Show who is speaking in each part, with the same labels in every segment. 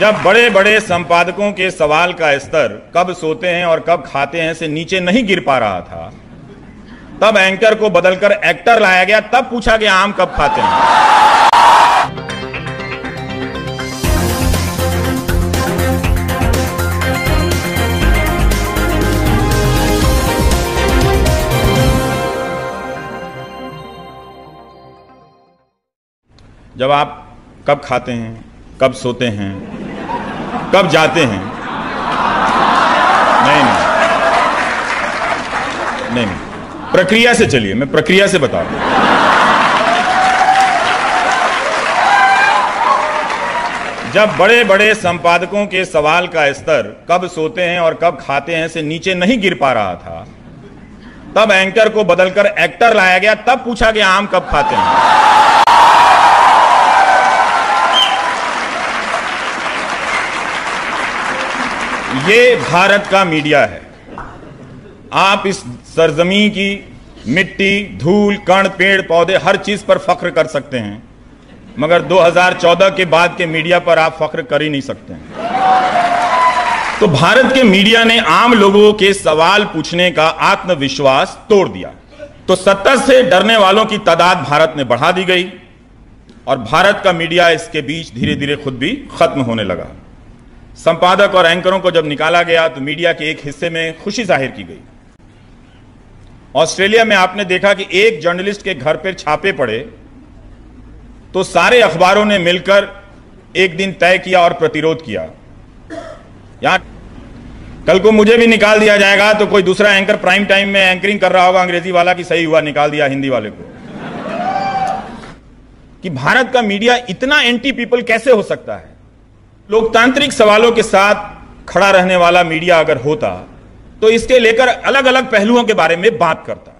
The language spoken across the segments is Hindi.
Speaker 1: जब बड़े बड़े संपादकों के सवाल का स्तर कब सोते हैं और कब खाते हैं से नीचे नहीं गिर पा रहा था, तब एंकर को बदलकर एक्टर लाया गया, तब पूछा गया आम कब खाते हैं। जब आप कब खाते हैं, कब सोते हैं कब जाते हैं? नहीं नहीं। नहीं प्रक्रिया से चलिए, मैं प्रक्रिया से बता हूँ। जब बड़े बड़े संपादकों के सवाल का स्तर कब सोते हैं और कब खाते हैं से नीचे नहीं गिर पा रहा था, तब एंकर को बदलकर एक्टर लाया गया, तब पूछा गया आम कब खाते हैं। ये भारत का मीडिया है। आप इस सरजमी की मिट्टी, धूल, कण, पेड़, पौधे, हर चीज़ पर फख्र कर सकते हैं, मगर 2014 के बाद के मीडिया पर आप फख्र कर ही नहीं सकते हैं। तो भारत के मीडिया ने आम लोगों के सवाल पूछने का आत्मविश्वास तोड़ दिया। तो सत्ता से डरने वालों की तादाद भारत में बढ़ा दी गई, और भारत का मीडिया इसके बीच धीरे धीरे खुद भी खत्म होने लगा। संपादक और एंकरों को जब निकाला गया तो मीडिया के एक हिस्से में खुशी ज़ाहिर की गई। ऑस्ट्रेलिया में आपने देखा कि एक जर्नलिस्ट के घर पर छापे पड़े तो सारे अखबारों ने मिलकर एक दिन तय किया और प्रतिरोध किया। यहाँ कल को मुझे भी निकाल दिया जाएगा तो कोई दूसरा एंकर प्राइम टाइम में एंकरिंग कर रहा होगा, अंग्रेज़ी वाला कि सही हुआ, निकाल दिया हिंदी वाले को। कि भारत का मीडिया इतना एंटी पीपल कैसे हो सकता है? लोकतांत्रिक सवालों के साथ खड़ा रहने वाला मीडिया अगर होता तो इसके लेकर अलग अलग पहलुओं के बारे में बात करता।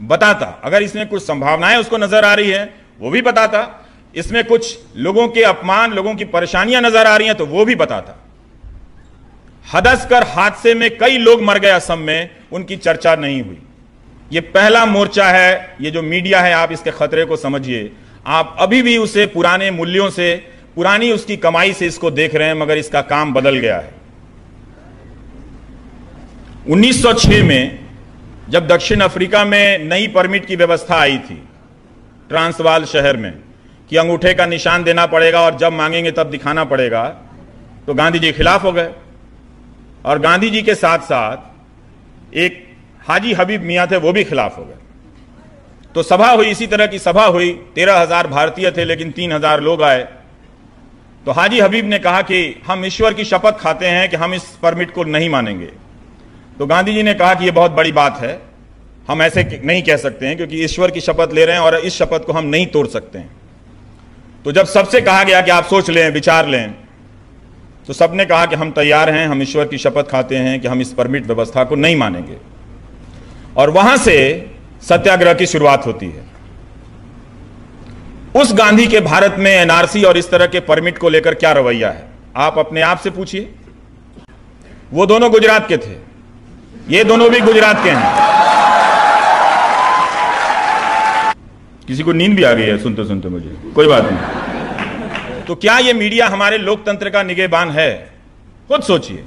Speaker 1: बताता। अगर इसमें कुछ संभावनाएँ उसको नज़र आ रही है, वो भी बताता। इसमें कुछ लोगों के अपमान, लोगों की परेशानियाँ नज़र आ रही हैं तो वो भी बताता। हदस कर हादसे में कई लोग मर गए असम में, उनकी चर्चा नहीं हुई। ये पहला मोर्चा है, ये जो मीडिया है, आप इसके खतरे को समझिए। आप अभी भी उसे पुराने मूल्यों से पुरानी उसकी कमाई से इसको देख रहे हैं, मगर इसका काम बदल गया है। 1906 में, जब दक्षिण अफ्रीका में नई परमिट की व्यवस्था आई थी, ट्रांसवाल शहर में, कि अंगूठे का निशान देना पड़ेगा और जब मांगेंगे तब दिखाना पड़ेगा तो गांधी जी खिलाफ हो गए। और गांधी जी के साथ साथ, एक हाजी हबीब मियाँ थे, वो भी खिलाफ हो गए। तो सभा हुई, इसी तरह की सभा हुई, तेरह हज़ार भारतीय थे, लेकिन तीन हज़ार लोग आए। तो हाजी हबीब ने कहा कि हम ईश्वर की शपथ खाते हैं कि हम इस परमिट को नहीं मानेंगे। तो गांधी जी ने कहा कि यह बहुत बड़ी बात है। हम ऐसे नहीं कह सकते हैं क्योंकि ईश्वर की शपथ ले रहे हैं और इस शपथ को हम नहीं तोड़ सकते हैं। तो जब सबसे कहा गया कि आप सोच लें, विचार लें तो सबने कहा कि हम तैयार हैं, हम ईश्वर की शपथ खाते हैं कि हम इस परमिट व्यवस्था को नहीं मानेंगे। और वहाँ से सत्याग्रह की शुरुआत होती है। उस गांधी के भारत में एनआरसी और इस तरह के परमिट को लेकर क्या रवैया है? आप अपने आप से पूछिए। वो दोनों गुजरात के थे। ये दोनों भी गुजरात के हैं। किसी को नींद भी आ गई है सुनते सुनते मुझे। कोई बात नहीं। तो क्या ये मीडिया हमारे लोकतंत्र का निगेबान है? खुद सोचिए।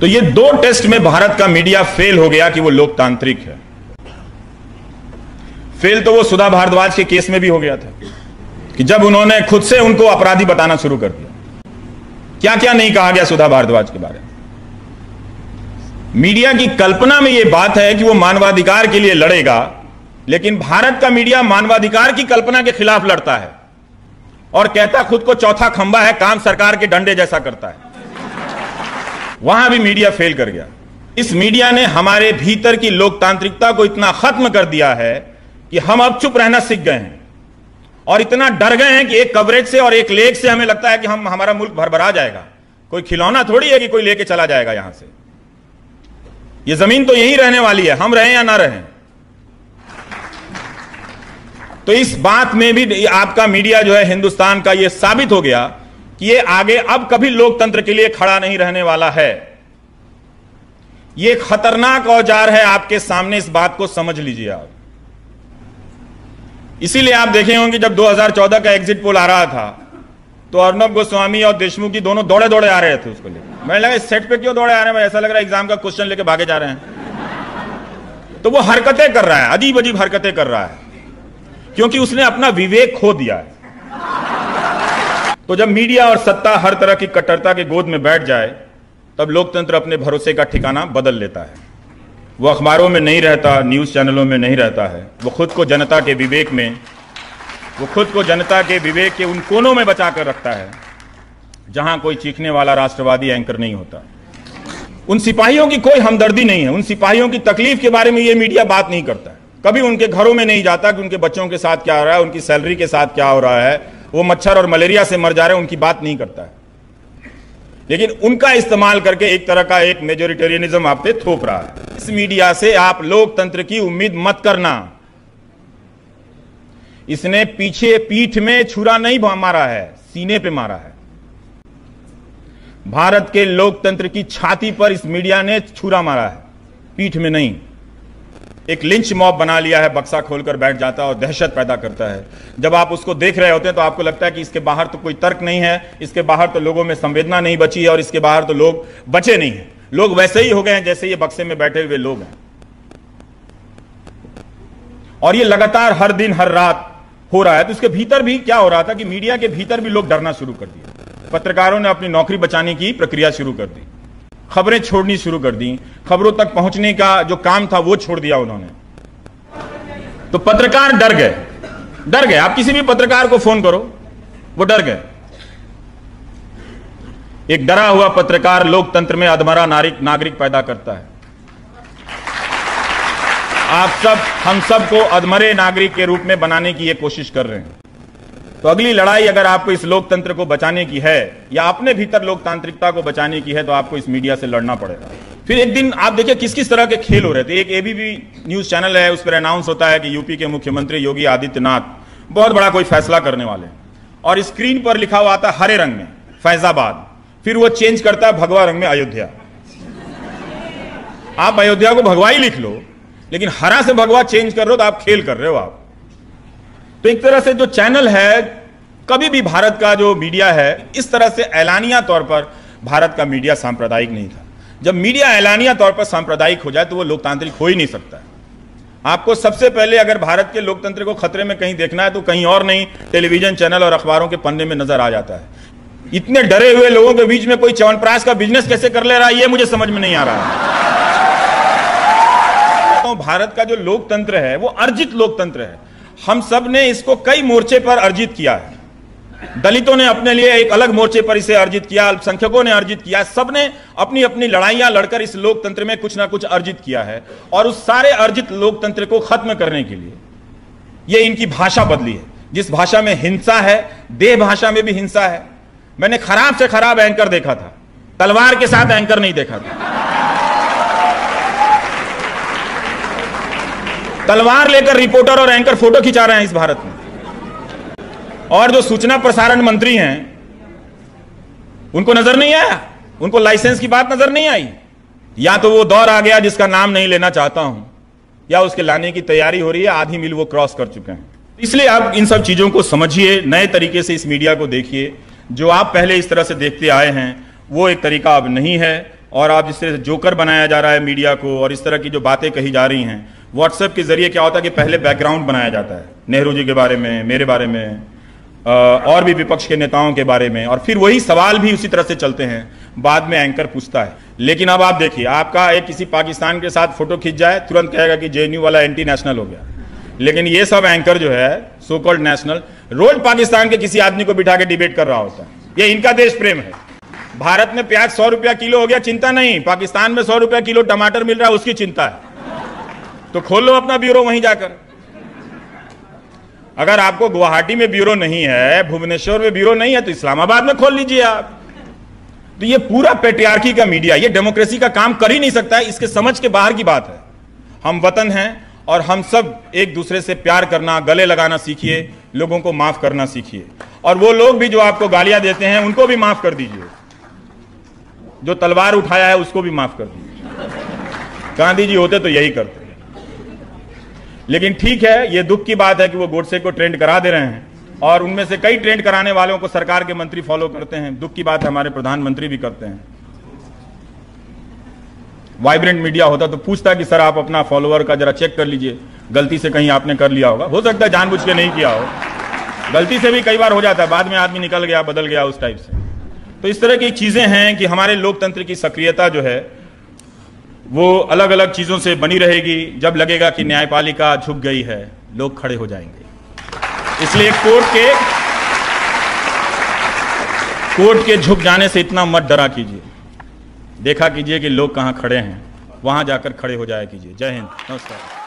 Speaker 1: तो ये दो टेस्ट में भारत का मीडिया फेल हो गया कि वो लोकतांत्रिक है। फेल तो वो सुधा भारद्वाज के केस में भी हो गया था कि जब उन्होंने खुद से उनको अपराधी बताना शुरू कर दिया। क्या क्या नहीं कहा गया सुधा भारद्वाज के बारे में? मीडिया की कल्पना में यह बात है कि वो मानवाधिकार के लिए लड़ेगा, लेकिन भारत का मीडिया मानवाधिकार की कल्पना के खिलाफ लड़ता है और कहता खुद को चौथा खंबा है, काम सरकार के डंडे जैसा करता है। वहाँ भी मीडिया फेल कर गया। इस मीडिया ने हमारे भीतर की लोकतांत्रिकता को इतना खत्म कर दिया है कि हम अब चुप रहना सीख गए हैं। और इतना डर गए हैं कि एक कवरेज से और एक लेख से हमें लगता है कि हम, हमारा मुल्क भरभरा जाएगा। कोई खिलौना थोड़ी है कि कोई लेके चला जाएगा यहाँ से? ये ज़मीन तो यही रहने वाली है। हम रहें या ना रहें? तो इस बात में भी आपका मीडिया जो है, हिंदुस्तान का यह साबित हो गया कि ये आगे अब कभी लोकतंत्र के लिए खड़ा नहीं रहने वाला है। ये खतरनाक औज़ार है आपके सामने। इस बात को समझ लीजिए आप। इसीलिए आप देखे होंगे जब 2014 का एग्जिट पोल आ रहा था तो अर्नब गोस्वामी और देशमुख की दोनों दौड़े दौड़े आ रहे थे उसको लेकर। मैंने लगा सेट पे क्यों दौड़े आ रहे हैं ऐसा लग रहा है एग्ज़ाम का क्वेश्चन लेके भागे जा रहे हैं। तो वो हरकतें कर रहा है अजीब अजीब हरकतें कर रहा है। क्योंकि उसने अपना विवेक खो दिया है। तो जब मीडिया और सत्ता हर तरह की कट्टरता के गोद में बैठ जाए, तब लोकतंत्र अपने भरोसे का ठिकाना बदल लेता है। वो अखबारों में नहीं रहता, न्यूज़ चैनलों में नहीं रहता है। वो खुद को जनता के विवेक में, वो खुद को जनता के विवेक के उन कोनों में बचा कर रखता है, जहाँ कोई चीखने वाला राष्ट्रवादी एंकर नहीं होता। उन सिपाहियों की कोई हमदर्दी नहीं है। उन सिपाहियों की तकलीफ़ के बारे में ये मीडिया बात नहीं करता कभी उनके घरों में नहीं जाता कि उनके बच्चों के साथ क्या हो रहा है, उनकी सैलरी के साथ क्या हो रहा है। वो मच्छर और मलेरिया से मर जा रहे हैं, उनकी बात नहीं करता है। लेकिन उनका इस्तेमाल करके एक तरह का एक मेजोरिटेरियनिज्म आप पे थोप रहा है। इस मीडिया से आप लोकतंत्र की उम्मीद मत करना। इसने पीछे पीठ में छुरा नहीं मारा है, सीने पे मारा है। भारत के लोकतंत्र की छाती पर इस मीडिया ने छुरा मारा है, पीठ में नहीं। एक लिंच मॉब बना लिया है, बक्सा खोलकर बैठ जाता है और दहशत पैदा करता है। जब आप उसको देख रहे होते हैं तो आपको लगता है कि इसके बाहर तो कोई तर्क नहीं है, इसके बाहर तो लोगों में संवेदना नहीं बची है और इसके बाहर तो लोग बचे नहीं है। लोग वैसे ही हो गए हैं जैसे ये बक्से में बैठे हुए लोग हैं। और ये लगातार हर दिन, हर रात हो रहा है। तो उसके भीतर भी क्या हो रहा था कि मीडिया के भीतर भी लोग डरना शुरू कर दिए। पत्रकारों ने अपनी नौकरी बचाने की प्रक्रिया शुरू कर दी। खबरें छोड़नी शुरू कर दी, खबरों तक पहुँचने का जो काम था वो छोड़ दिया उन्होंने। तो पत्रकार डर गए। डर गए। आप किसी भी पत्रकार को फ़ोन करो, वो डर गए। एक डरा हुआ पत्रकार लोकतंत्र में अधमरा नागरिक नागरिक पैदा करता है। आप सब, हम सबको अधमरे नागरिक के रूप में बनाने की ये कोशिश कर रहे हैं। तो अगली लड़ाई अगर आपको इस लोकतंत्र को बचाने की है, या अपने भीतर लोकतांत्रिकता को बचाने की है तो आपको इस मीडिया से लड़ना पड़ेगा। फिर एक दिन आप देखिए किस किस तरह के खेल हो रहे थे। एक एबीपी न्यूज़ चैनल है, उस पर अनाउंस होता है कि यूपी के मुख्यमंत्री योगी आदित्यनाथ बहुत बड़ा कोई फैसला करने वाले और स्क्रीन पर लिखा हुआ आता हरे रंग में, फैजाबाद। फिर वो चेंज करता है भगवा रंग में अयोध्या। आप अयोध्या को भगवा ही लिख लो, लेकिन हरा से भगवा चेंज कर रहे हो तो आप खेल कर रहे हो आप। तो एक तरह से जो चैनल है, कभी भी भारत का जो मीडिया है, इस तरह से ऐलानिया तौर पर भारत का मीडिया सांप्रदायिक नहीं था। जब मीडिया ऐलानिया तौर पर सांप्रदायिक हो जाए तो वो लोकतांत्रिक हो ही नहीं सकता। आपको सबसे पहले अगर भारत के लोकतंत्र को खतरे में कहीं देखना है तो कहीं और नहीं, टेलीविज़न चैनल और अखबारों के पन्ने में नज़र आ जाता है। इतने डरे हुए लोगों के बीच में कोई च्यवनप्राश का बिज़नेस कैसे कर ले रहा है, ये मुझे समझ में नहीं आ रहा है। हूँ भारत का जो लोकतंत्र है, वो अर्जित लोकतंत्र है। हम सबने इसको कई मोर्चे पर अर्जित किया है। दलितों ने अपने लिए एक अलग मोर्चे पर इसे अर्जित किया, अल्पसंख्यकों ने अर्जित किया, सबने अपनी अपनी लड़ाइयाँ लड़कर इस लोकतंत्र में कुछ ना कुछ अर्जित किया है और उस सारे अर्जित लोकतंत्र को खत्म करने के लिए ये इनकी भाषा बदली है। जिस भाषा में हिंसा है, देह भाषा में भी हिंसा है। मैंने खराब से खराब एंकर देखा था, तलवार के साथ एंकर नहीं देखा था। तलवार लेकर रिपोर्टर और एंकर फ़ोटो खिंचा रहे हैं इस भारत में। और जो सूचना प्रसारण मंत्री हैं, उनको नज़र नहीं आया? उनको लाइसेंस की बात नज़र नहीं आई? या तो वो दौर आ गया जिसका नाम नहीं लेना चाहता हूँ, या उसके लाने की तैयारी हो रही है, आधी मिल वो क्रॉस कर चुके हैं। इसलिए आप इन सब चीज़ों को समझिए, नए तरीके से इस मीडिया को देखिए। जो आप पहले इस तरह से देखते आए हैं, वो एक तरीका अब नहीं है। और आप जिस तरह से जोकर बनाया जा रहा है मीडिया को, और इस तरह की जो बातें कही जा रही हैं व्हाट्सएप के ज़रिए क्या होता है कि पहले बैकग्राउंड बनाया जाता है। नेहरू जी के बारे में, मेरे बारे में और भी विपक्ष के नेताओं के बारे में, और फिर वही सवाल भी उसी तरह से चलते हैं। बाद में एंकर पूछता है। लेकिन अब आप देखिए, आपका एक किसी पाकिस्तान के साथ फ़ोटो खींच जाए, तुरंत कहेगा कि जेएनयू वाला एंटी नेशनल हो गया। लेकिन ये सब एंकर जो है सो कॉल्ड नेशनल रोज पाकिस्तान के किसी आदमी को बिठा के डिबेट कर रहा होता है। ये इनका देश प्रेम है। भारत में प्याज सौ रुपया किलो हो गया, चिंता नहीं। पाकिस्तान में सौ रुपया किलो टमाटर मिल रहा है, उसकी चिंता है। तो खोल लो अपना ब्यूरो वहीं जाकर। अगर आपको गुवाहाटी में ब्यूरो नहीं है, भुवनेश्वर में ब्यूरो नहीं है तो इस्लामाबाद में खोल लीजिए आप। तो ये पूरा पेट्रियार्की का मीडिया, ये डेमोक्रेसी का काम कर ही नहीं सकता है, इसके समझ के बाहर की बात है। हम वतन हैं और हम सब एक दूसरे से प्यार करना, गले लगाना सीखिए, लोगों को माफ़ करना सीखिए। और वो लोग भी जो आपको गालियाँ देते हैं, उनको भी माफ़ कर दीजिए। जो तलवार उठाया है, उसको भी माफ़ कर दीजिए। गांधी जी होते तो यही करते। लेकिन ठीक है, ये दुख की बात है कि वो गोडसे को ट्रेंड करा दे रहे हैं और उनमें से कई ट्रेंड कराने वालों को सरकार के मंत्री फॉलो करते हैं। दुख की बात हमारे प्रधानमंत्री भी करते हैं। वाइब्रेंट मीडिया होता तो पूछता कि, सर, आप अपना फॉलोअर का जरा चेक कर लीजिए। गलती से कहीं आपने कर लिया होगा। हो सकता है जानबूझ के नहीं किया हो। गलती से भी कई बार हो जाता है। बाद में आदमी निकल गया, बदल गया उस टाइप से। तो इस तरह की चीज़ें हैं कि हमारे लोकतंत्र की सक्रियता जो है वो अलग अलग चीज़ों से बनी रहेगी, जब लगेगा कि न्यायपालिका झुक गई है, लोग खड़े हो जाएँगे। इसलिए कोर्ट के कोर्ट के झुक जाने से इतना मत डरा कीजिए। देखा कीजिए कि लोग कहाँ खड़े हैं। वहाँ जाकर खड़े हो जाया कीजिए। जय हिंद। नमस्कार।